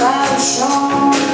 parle chant.